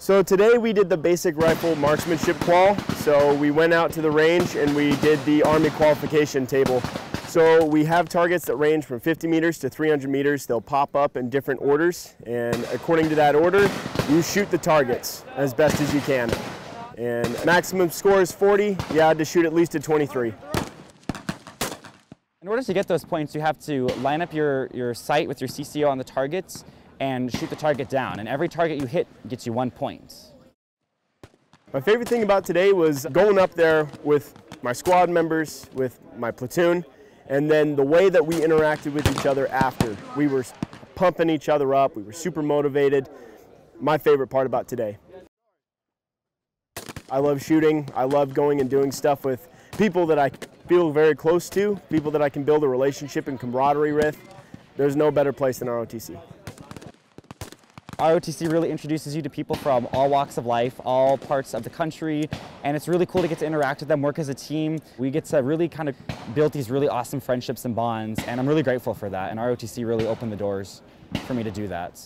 So today we did the basic rifle marksmanship qual. So we went out to the range and we did the Army qualification table. So we have targets that range from 50 meters to 300 meters. They'll pop up in different orders and according to that order, you shoot the targets as best as you can. And maximum score is 40. You had to shoot at least a 23. In order to get those points, you have to line up your, your sight with your CCO on the targets and shoot the target down. And every target you hit gets you one point. My favorite thing about today was going up there with my squad members, with my platoon, and then the way that we interacted with each other after. We were pumping each other up, we were super motivated. My favorite part about today. I love shooting, I love going and doing stuff with people that I feel very close to, people that I can build a relationship and camaraderie with. There's no better place than ROTC. ROTC really introduces you to people from all walks of life, all parts of the country, and it's really cool to get to interact with them, work as a team. We get to really kind of build these really awesome friendships and bonds, and I'm really grateful for that, and ROTC really opened the doors for me to do that.